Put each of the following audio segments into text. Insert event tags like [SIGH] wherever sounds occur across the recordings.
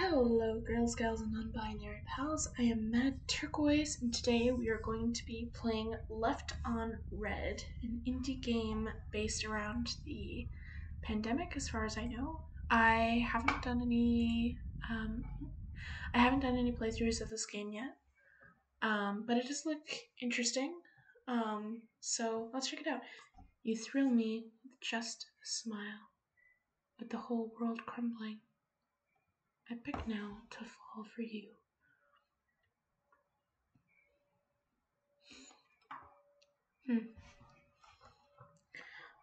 Hello, girls, gals, and non binary pals. I am Mad Turquoise, and today we are going to be playing Left on Read, an indie game based around the pandemic, as far as I know. I haven't done any. Um, I haven't done any playthroughs of this game yet, um, but it does look interesting. Um, so let's check it out. You thrill me with just a smile, with the whole world crumbling. I pick now to fall for you. Hmm.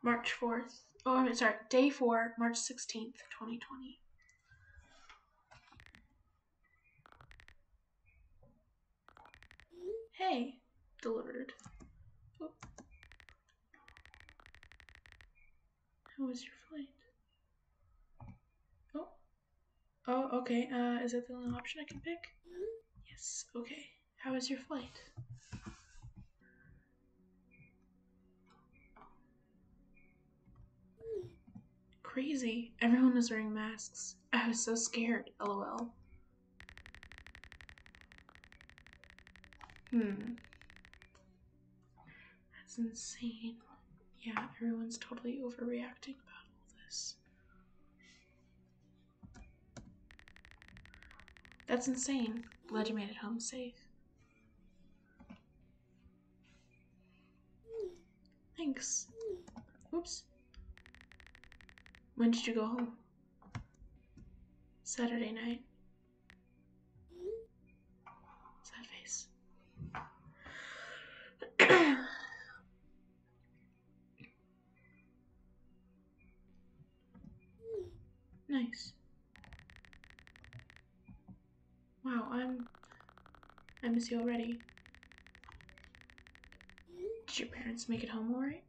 March 4th. Oh, I'm sorry. Day 4, March 16th, 2020. Hey, delivered. Oh. How was your flight? Oh. Oh, okay. Uh, is that the only option I can pick? Yes. Okay. How was your flight? Crazy. Everyone was wearing masks. I was so scared. LOL. Hmm. That's insane. Yeah, everyone's totally overreacting about all this. That's insane. Glad you made it home safe. Thanks. Oops. When did you go home? Saturday night. Sad face. [COUGHS] nice. Wow, I'm. I miss you already. Did your parents make it home alright?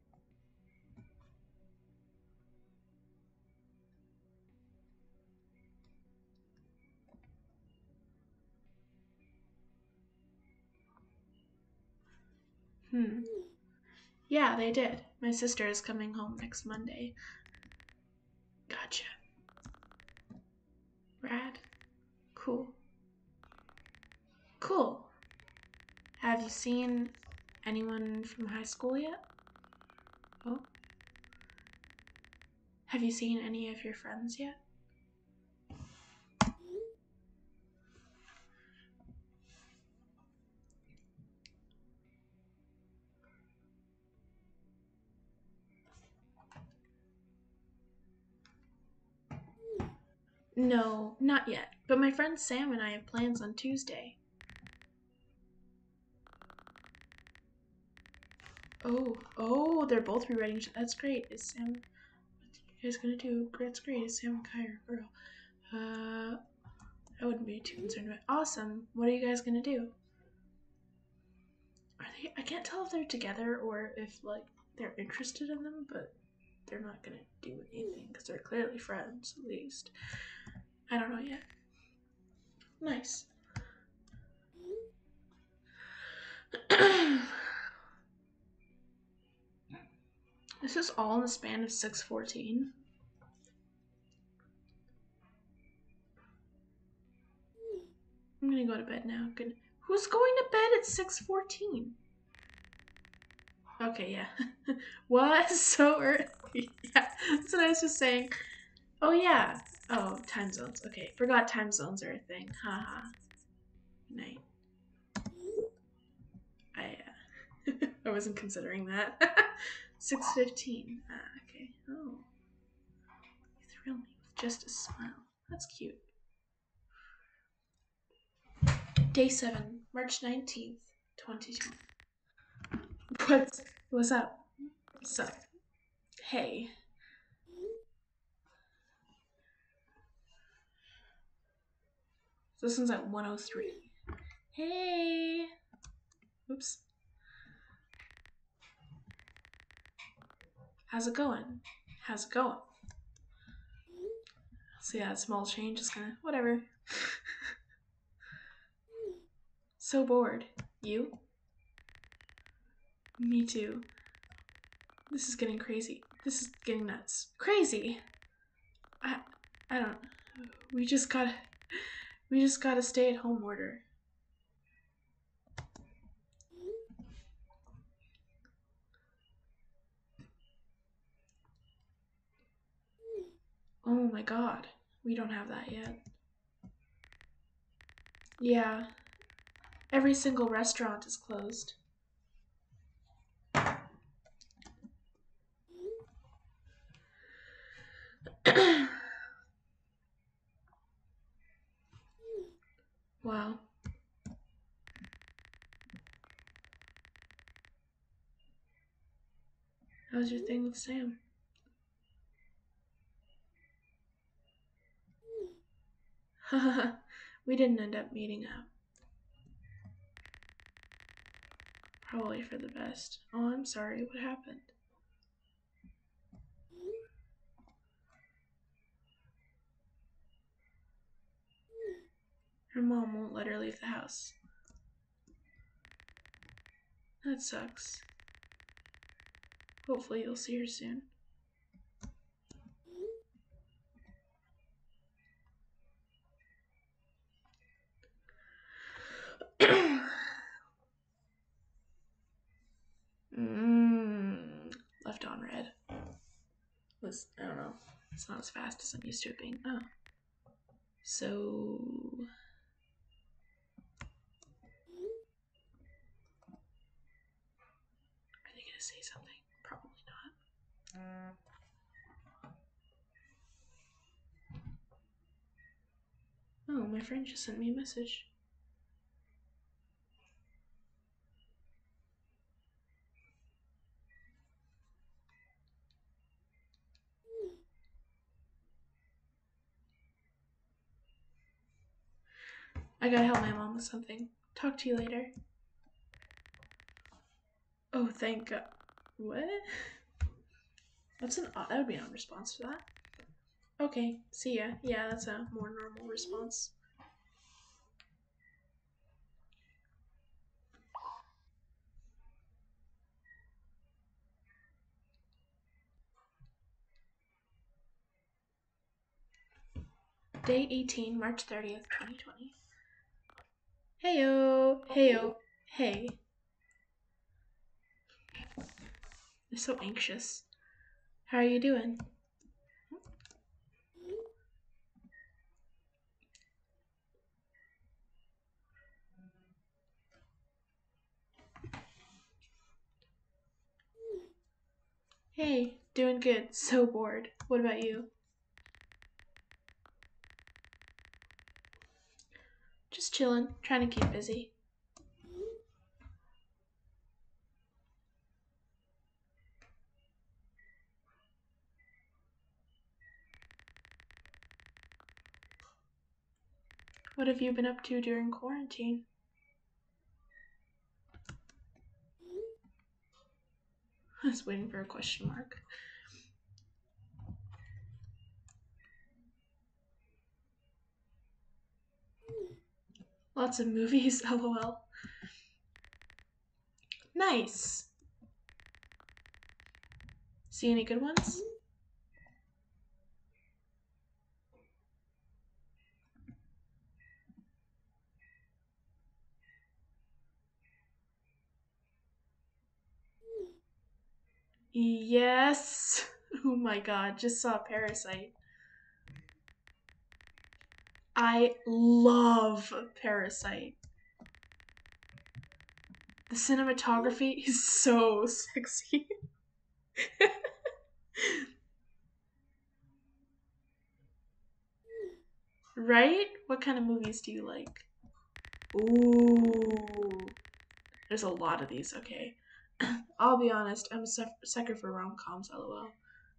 Hmm. Yeah, they did. My sister is coming home next Monday. Gotcha. Rad. Cool. Cool. Have you seen anyone from high school yet? Oh. Have you seen any of your friends yet? No, not yet. But my friend Sam and I have plans on Tuesday. Oh, oh, they're both rewriting. That's great. Is Sam? What are you guys gonna do? That's great. Is Sam and Kai a girl? Uh, I wouldn't be too concerned about. Awesome. What are you guys gonna do? Are they? I can't tell if they're together or if like they're interested in them, but they're not gonna do anything because they're clearly friends, at least. I don't know yet. Nice. [CLEARS THROAT] this is all in the span of 614. I'm gonna go to bed now. Good. Who's going to bed at 614? Okay, yeah. [LAUGHS] what? So early? [LAUGHS] yeah, that's what I was just saying. Oh, yeah. Oh, time zones. Okay, forgot time zones are a thing. Haha. Night. I, uh, [LAUGHS] I wasn't considering that. 6.15. Ah, okay. Oh. You thrill me with just a smile. That's cute. Day 7, March 19th, 2020. What's, what's up? Up? Hey. So this one's at 103. Hey. Oops. How's it going? How's it going? So yeah, small change is kind of whatever. [LAUGHS] so bored. You? Me too. This is getting crazy. This is getting nuts. Crazy. I I don't we just got We just got a stay at home order. Oh my god. We don't have that yet. Yeah. Every single restaurant is closed. [COUGHS] wow. How's your thing with Sam? [LAUGHS] we didn't end up meeting up. Probably for the best. Oh, I'm sorry. What happened? Her mom won't let her leave the house. That sucks. Hopefully, you'll see her soon. [COUGHS] mm, left on read. Was I don't know. It's not as fast as I'm used to it being. Oh. So Are they gonna say something? Probably not. Oh, my friend just sent me a message. I gotta help my mom with something. Talk to you later. Oh, thank God. What? That's an odd. That would be an response to that. Okay, see ya. Yeah, that's a more normal response. Day 18, March 30th, 2020. Heyo, heyo, hey. They're so anxious. How are you doing? Hey, doing good. So bored. What about you? Just chilling, trying to keep busy. What have you been up to during quarantine? I was waiting for a question mark. Lots of movies, [LAUGHS] lol. Nice. See any good ones? Yes. [LAUGHS] Oh my god, just saw Parasite. I love Parasite. The cinematography is so sexy. [LAUGHS] right? What kind of movies do you like? Ooh. There's a lot of these, okay. [CLEARS THROAT] I'll be honest, I'm a sucker for rom coms, lol.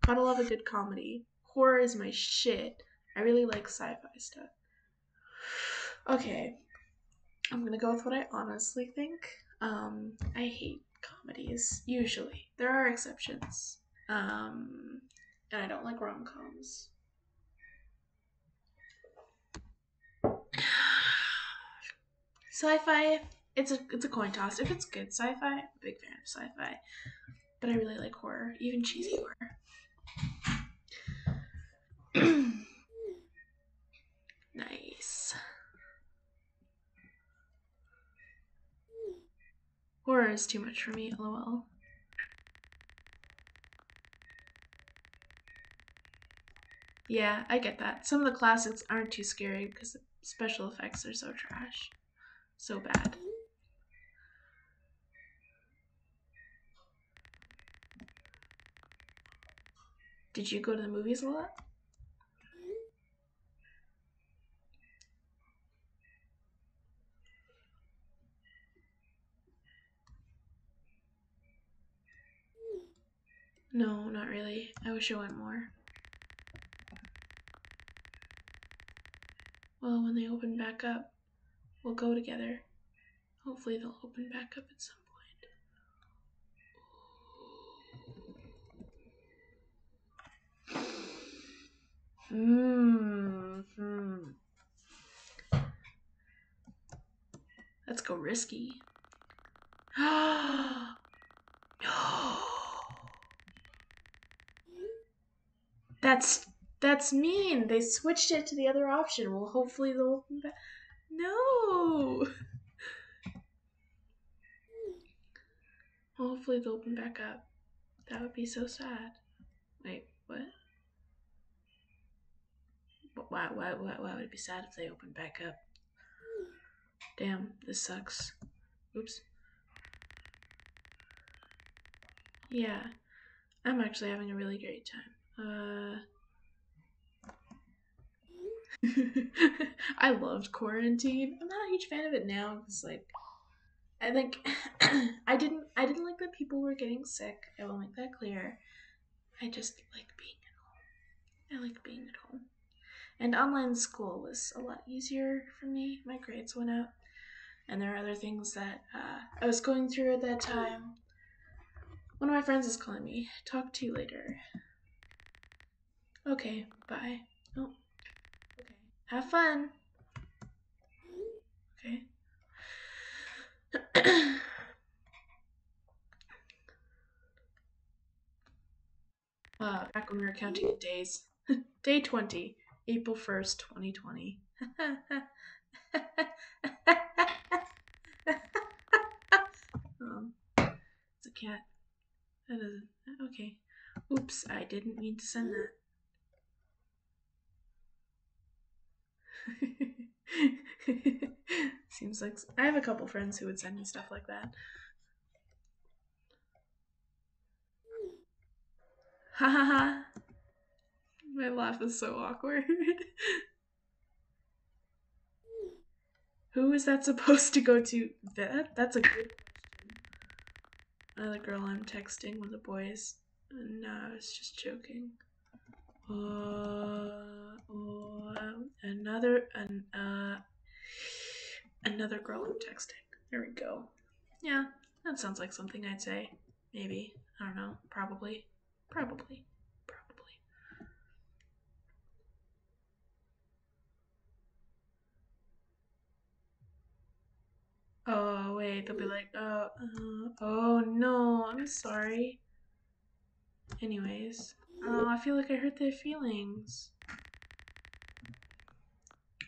Gotta love a good comedy. Horror is my shit. I really like sci fi stuff. Okay, I'm gonna go with what I honestly think. Um, I hate comedies, usually. There are exceptions. Um, and I don't like rom coms. Sci-fi, it's a it's a coin toss. If it's good sci-fi, I'm a big fan of sci-fi. But I really like horror, even cheesy horror. [CLEARS THROAT] nice. Is too much for me, lol. Yeah, I get that. Some of the classics aren't too scary because special effects are so trash. So bad. Did you go to the movies a lot? No, not really. I wish I went more. Well, when they open back up, we'll go together. Hopefully, they'll open back up at some point. Hmm. hmm. Let's go risky. no. That's that's mean. They switched it to the other option. Well, hopefully they'll. No. hopefully they'll open back up. That would be so sad. Wait, what? Why, why, why, why would it be sad if they open back up? Damn, this sucks. Oops. Yeah, I'm actually having a really great time. Uh, [LAUGHS] I loved quarantine. I'm not a huge fan of it now because, like, I think [CLEARS THROAT] I didn't I didn't like that people were getting sick. I will make that clear. I just like being at home. I like being at home. And online school was a lot easier for me. My grades went up. And there are other things that uh, I was going through at that time. One of my friends is calling me. Talk to you later. Okay, bye. Oh, okay. Have fun. Okay. [COUGHS] uh, back when we were counting days. [LAUGHS] Day 20, April 1st, 2020. [LAUGHS] um, it's a cat. That is okay. Oops, I didn't mean to send that. [LAUGHS] Seems like I have a couple friends who would send me stuff like that. Ha ha ha. My laugh is so awkward. [LAUGHS] Who is that supposed to go to? That that's a good question. Another girl I'm texting with the boys. No, I was just joking. Uh, another an uh another girl I'm texting. There we go. Yeah, that sounds like something I'd say. Maybe. I don't know. Probably. Probably. Probably. Oh, wait, they'll be like, oh, uh, oh no, I'm sorry. Anyways, oh, I feel like I hurt their feelings.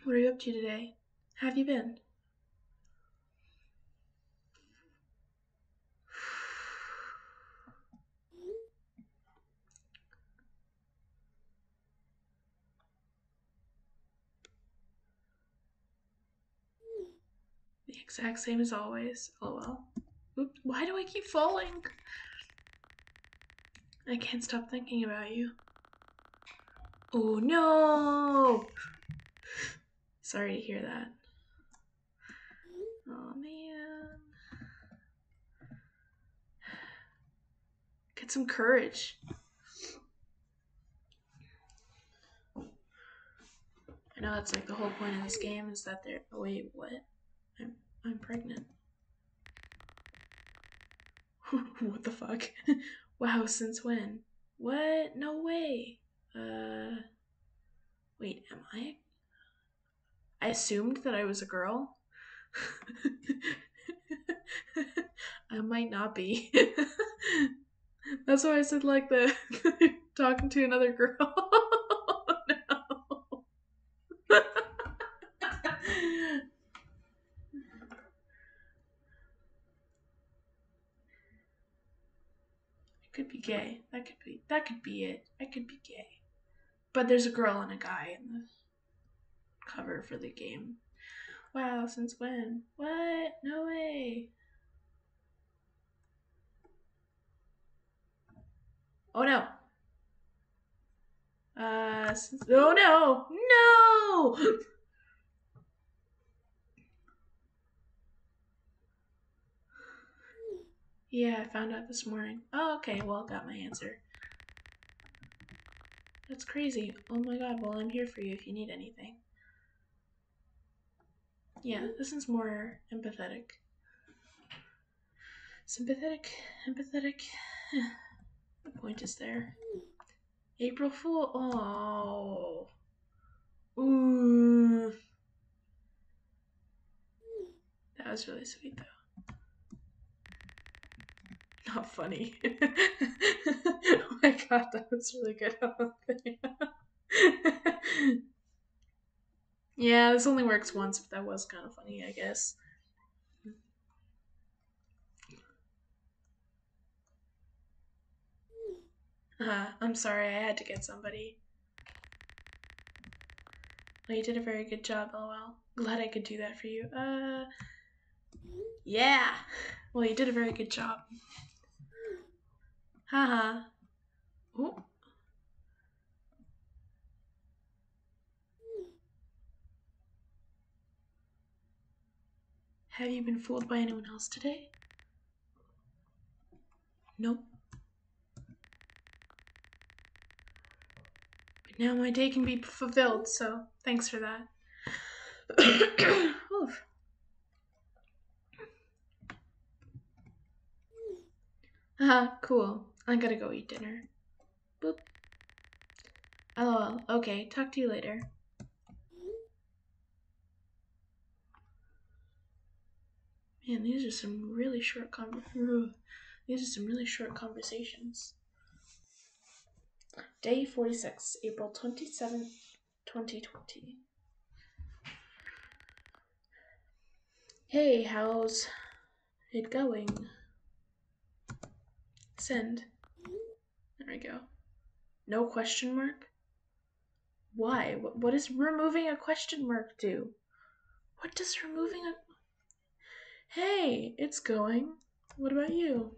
What are you up to today? Have you been? [SIGHS] The exact same as always. Oh, LOL. Oops, why do I keep falling? I can't stop thinking about you. Oh no! Sorry to hear that. Oh man. Get some courage. I know that's like the whole point of this game is that they're. Oh, wait, what? I'm I'm pregnant. [LAUGHS] what the fuck? [LAUGHS] wow, since when? What? No way. Uh, wait, am I? I assumed that I was a girl. [LAUGHS] I might not be. [LAUGHS] That's why I said like the [LAUGHS] talking to another girl. no. gay. That could be it. I could be gay. But there's a girl and a guy in the cover for the game. Wow, since when? What? No way. Oh no. Uh, since, oh no! No! [GASPS] Yeah, I found out this morning. Oh, okay, well, got my answer. That's crazy. Oh my god, well, I'm here for you if you need anything. Yeah, mm-hmm. this is more empathetic. Sympathetic, empathetic. [SIGHS] the point is there. April Fool. Oh. Ooh. That was really sweet, though not funny. [LAUGHS] oh my god, that was really good. [LAUGHS] yeah, this only works once, but that was kind of funny, I guess. Uh, I'm sorry, I had to get somebody. Well, you did a very good job, lol. Glad I could do that for you. Uh, yeah. Well, you did a very good job. Haha. Oh. Have you been fooled by anyone else today? Nope. But now my day can be fulfilled, so thanks for that. [COUGHS] Oof. Haha, cool. I gotta go eat dinner. Boop. LOL. Okay, talk to you later. Man, these are some really short these are some really short conversations. Day 46, April 27th, 2020. Hey, how's it going? Send. There we go. No question mark? Why? What, what does removing a question mark do? What does removing a. Hey, it's going. What about you?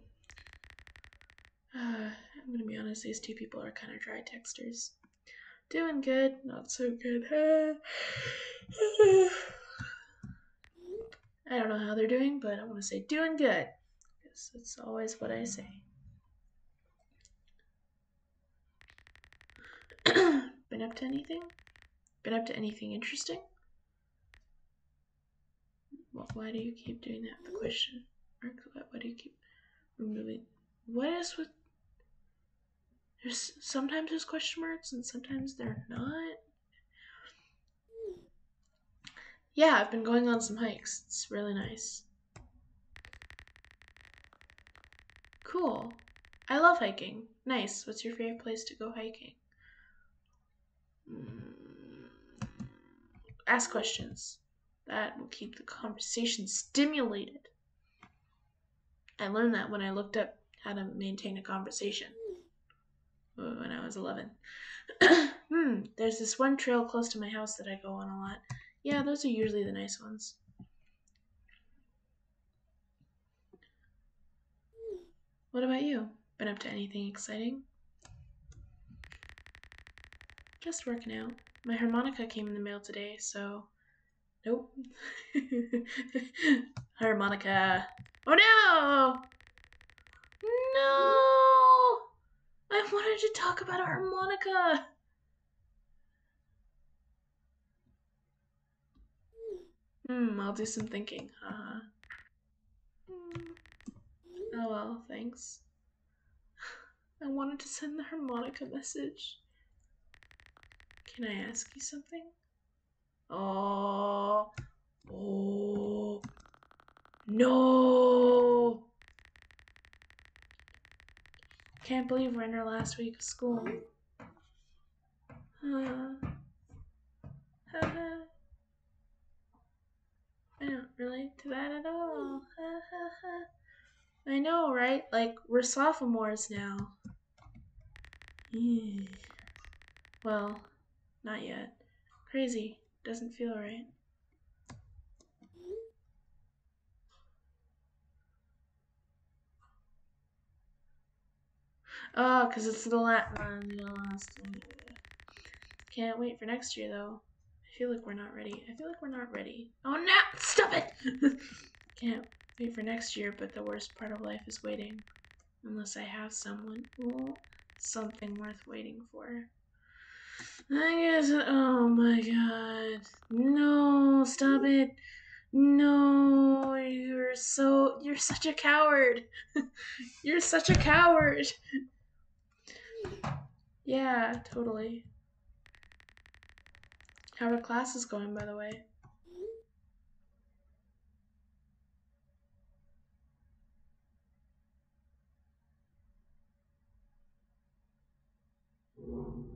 Uh, I'm gonna be honest, these two people are kind of dry texters. Doing good, not so good. [SIGHS] I don't know how they're doing, but I want to say doing good. It's always what I say. [CLEARS THROAT] Been up to anything? Been up to anything interesting? why do you keep doing that? The question mark. Why do you keep removing? What is with? There's sometimes there's question marks and sometimes they're not. Yeah, I've been going on some hikes. It's really nice. Cool. I love hiking. Nice. What's your favorite place to go hiking? Ask questions. That will keep the conversation stimulated. I learned that when I looked up how to maintain a conversation when I was 11. [COUGHS] hmm, there's this one trail close to my house that I go on a lot. Yeah, those are usually the nice ones. What about you? Been up to anything exciting? Just working out. My harmonica came in the mail today, so nope. [LAUGHS] harmonica. Oh no! No! I wanted to talk about harmonica. Hmm, I'll do some thinking. Uh-huh. Oh well, thanks. [SIGHS] I wanted to send the harmonica message. Can I ask you something? Oh, oh, no. Can't believe we're in our last week of school. Uh, I don't relate to that at all. I know, right? Like, we're sophomores now. Well, not yet. Crazy. Doesn't feel right. Oh, because it's the last, last. Can't wait for next year, though. I feel like we're not ready. I feel like we're not ready. Oh, no! Stop it! [LAUGHS] Can't wait for next year, but the worst part of life is waiting. Unless I have someone. Well, something worth waiting for. I guess. Oh my god. No, stop it. No, you're so. You're such a coward. [LAUGHS] you're such a coward. Yeah, totally. How are classes going, by the way? Mm-hmm.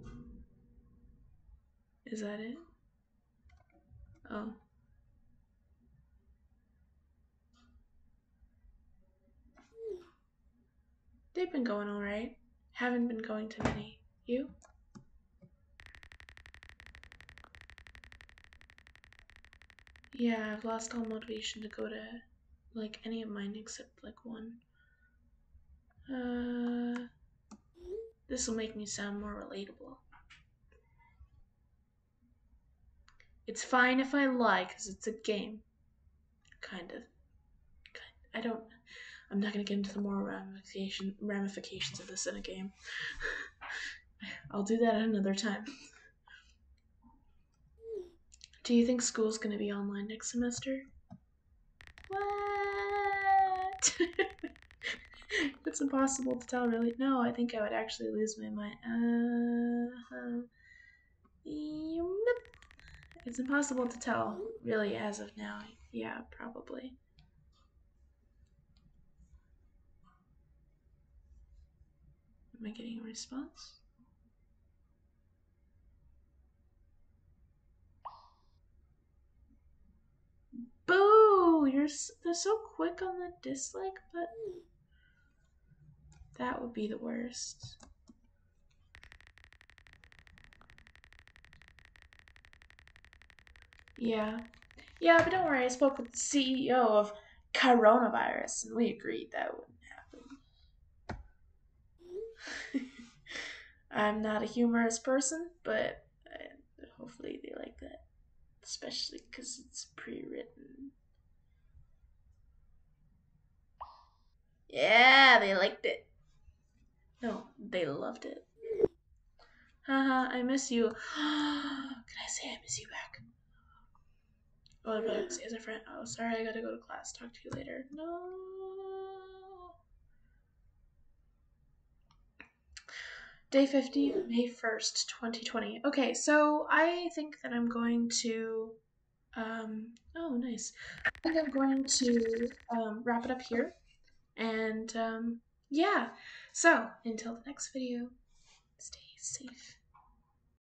Is that it? Oh. They've been going alright. Haven't been going to many. You? Yeah, I've lost all motivation to go to like any of mine except like one. Uh, this will make me sound more relatable. It's fine if I lie because it's a game. Kind of. I don't. I'm not gonna get into the moral ramification, ramifications of this in a game. [LAUGHS] I'll do that another time. Do you think school's gonna be online next semester? What? [LAUGHS] it's impossible to tell, really. No, I think I would actually lose my mind. Uh, uh, it's impossible to tell, really, as of now. Yeah, probably. Am I getting a response? Boo! You're they're so quick on the dislike button. That would be the worst. Yeah. Yeah, but don't worry, I spoke with the CEO of coronavirus and we agreed that wouldn't happen. [LAUGHS] I'm not a humorous person, but uh, hopefully they like that. Especially because it's pre written. Yeah, they liked it. No, they loved it. Haha, I miss you. [GASPS] Can I say I miss you back? Oh, I better say as a friend. Oh, sorry, I gotta go to class. Talk to you later. No. Day 50, May 1st, 2020. Okay, so I think that I'm going to. Um, oh, nice. I think I'm going to um, wrap it up here. And um, yeah, so until the next video, stay safe.